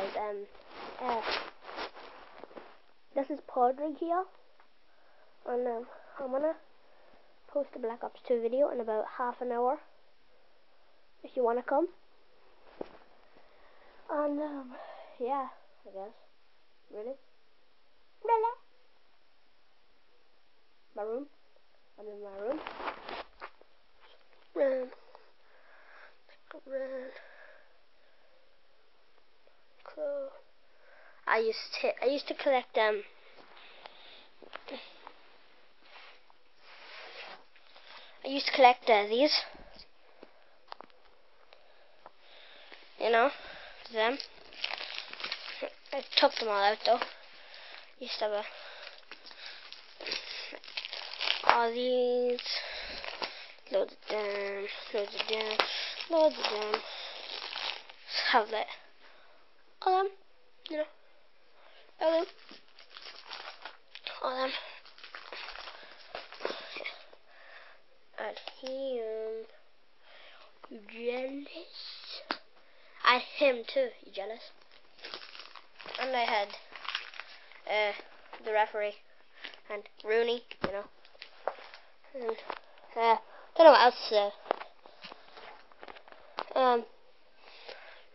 guys, um, uh, this is Padraig here, and um, I'm gonna post a Black Ops 2 video in about half an hour, if you wanna come, and um, yeah, I guess, really, really, my room, I'm in my room. I used to I used to collect um I used to collect uh, these. You know, them. I took them all out though. Used to have a all these loads of them, loads of them, loads of them. Have that all them, you know. Them. All them. And him. Jealous? I him too, you jealous? And I had uh the referee and Rooney, you know. And uh don't know what else to say. Um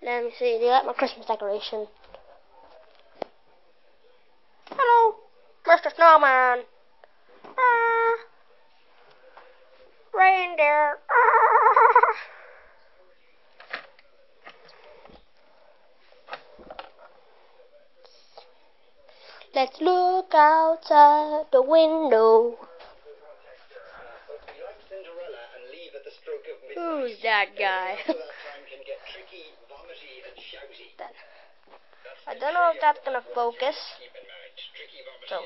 let me see, do you like my Christmas decoration? Hello, Mr. Snowman. Ah, reindeer. Let's look outside the window. Who's that guy? I don't know if that's gonna focus. So,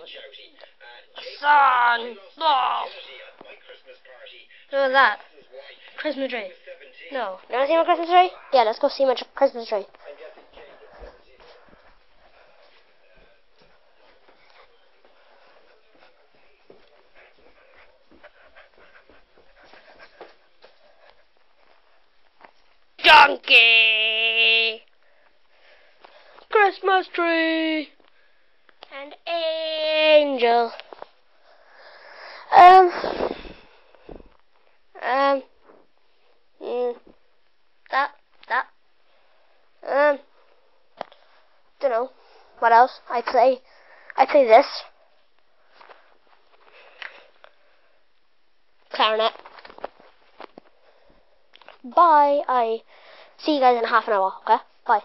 son, no. What was that? Christmas tree. No. You wanna see my Christmas tree? Yeah, let's go see my Christmas tree. Donkey! Christmas tree! And angel. Um. Um. Mm, that. That. Um. Don't know. What else? I play. I play this. Clarinet. Bye. I see you guys in half an hour. Okay. Bye.